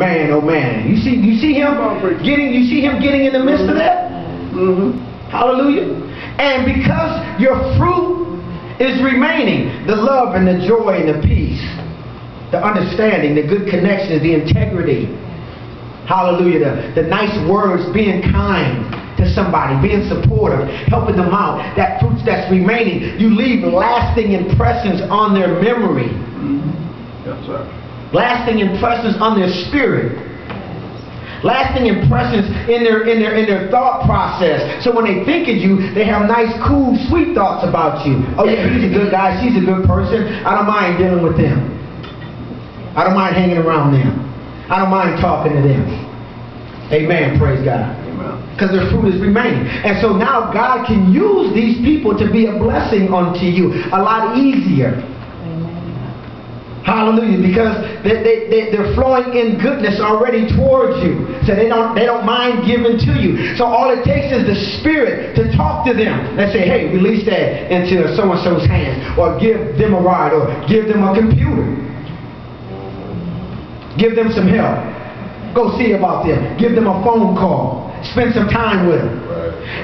man, oh man. You see, you see him getting, you see him getting in the midst of that. Mm-hmm. Hallelujah. And because your fruit is remaining, the love and the joy and the peace, the understanding, the good connections, the integrity. Hallelujah. The, the nice words, being kind to somebody, being supportive, helping them out. That fruits that's remaining, you leave lasting impressions on their memory. Yes, sir. Lasting impressions on their spirit. Lasting impressions in their in their in their thought process. So when they think of you, they have nice, cool, sweet thoughts about you. Oh yeah, he's a good guy, she's a good person. I don't mind dealing with them. I don't mind hanging around them. I don't mind talking to them. Amen. Praise God. Because their fruit is remaining. And so now God can use these people to be a blessing unto you a lot easier. Hallelujah. Because they, they, they, they're flowing in goodness already towards you. So they don't, they don't mind giving to you. So all it takes is the Spirit to talk to them and say, hey, release that into so-and-so's hands. Or give them a ride. Or give them a computer. Give them some help. Go see about them. Give them a phone call. Spend some time with them.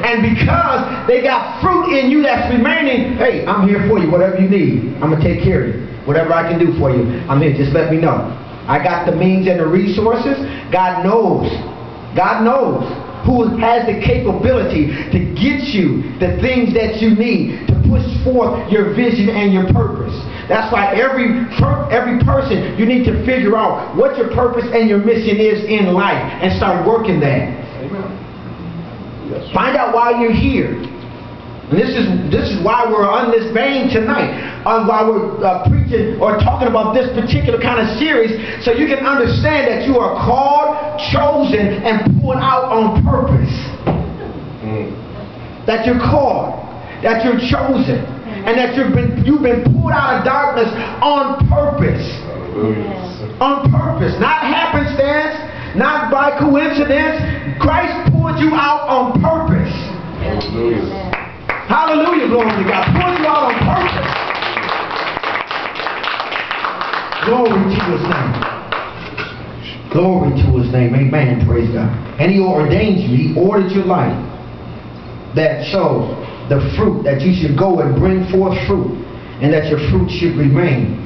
And because they got fruit in you that's remaining, hey, I'm here for you. Whatever you need, I'm going to take care of you. Whatever I can do for you, I'm here. Just let me know. I got the means and the resources. God knows. God knows who has the capability to get you the things that you need to push forth your vision and your purpose. That's why every per every person you need to figure out what your purpose and your mission is in life and start working that. Amen. Yes. Find out why you're here. And this is this is why we're on this vein tonight, on why we're uh, preaching or talking about this particular kind of series, so you can understand that you are called, chosen, and pulled out on purpose. That you're called, that you're chosen, and that you've been you've been pulled out of darkness on purpose Hallelujah. on purpose, not happenstance, not by coincidence. Christ pulled you out on purpose. Hallelujah. Hallelujah, glory to God. Pulled you out on purpose. Glory to his name. Glory to his name. Amen. Praise God. And he ordained you. He ordered your life. That shows the fruit that you should go and bring forth fruit. And that your fruit should remain.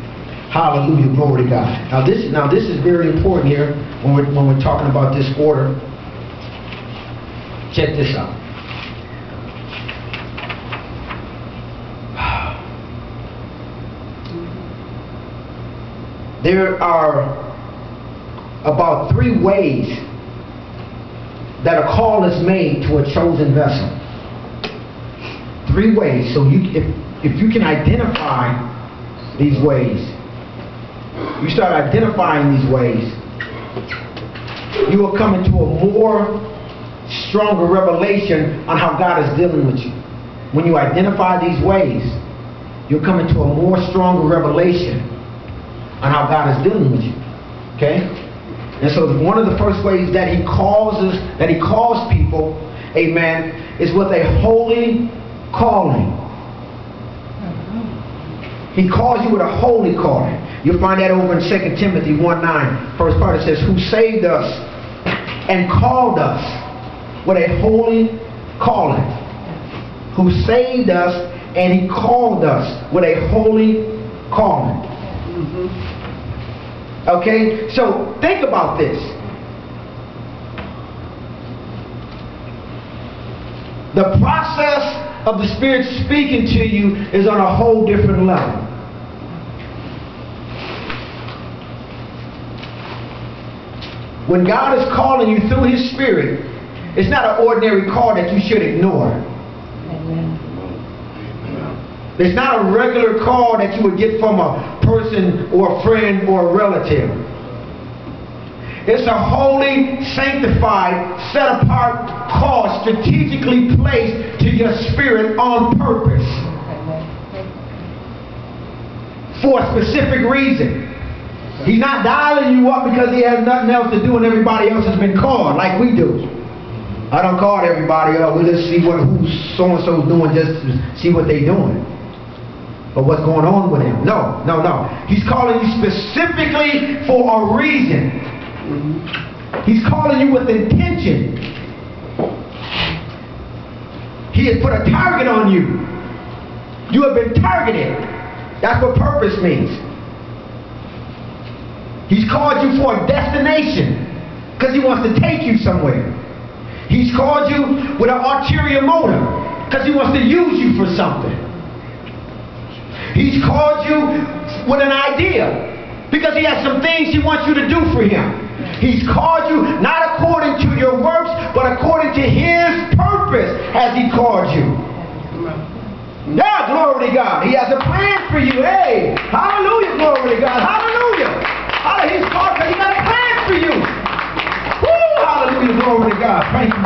Hallelujah. Glory to God. Now this now this is very important here when we're when we're talking about this order. Check this out. There are about three ways that a call is made to a chosen vessel. Three ways. So you if if you can identify these ways, you start identifying these ways, you will come into a more stronger revelation on how God is dealing with you. When you identify these ways, you'll come into a more stronger revelation on how God is dealing with you. Okay? And so one of the first ways that he calls us, that he calls people, amen, is with a holy calling. He calls you with a holy calling. You'll find that over in 2 Timothy 1 9. First part it says, Who saved us and called us with a holy calling. Who saved us and he called us with a holy calling. Mm-hmm. Okay? So think about this. The process of the Spirit speaking to you is on a whole different level. When God is calling you through His Spirit, it's not an ordinary call that you should ignore. It's not a regular call that you would get from a person or a friend or a relative. It's a holy, sanctified, set apart call strategically placed to your spirit on purpose. For a specific reason. He's not dialing you up because he has nothing else to do and everybody else has been called like we do. I don't call everybody up. We just see what who so and so's doing just to see what they're doing. Or what's going on with him. No, no, no. He's calling you specifically for a reason. He's calling you with intention. He has put a target on you. You have been targeted. That's what purpose means. He's called you for a destination because he wants to take you somewhere. He's called you with an ulterior motive because he wants to use you for something. He's called you with an idea because he has some things he wants you to do for him. He's called you not according to your works, but according to his purpose has he called you. Yeah, glory to God. He has a plan for you. Hey, hallelujah, glory to God. Hallelujah. Hallelujah. He's called because he got a plan for you. Woo, hallelujah, glory to God. Thank.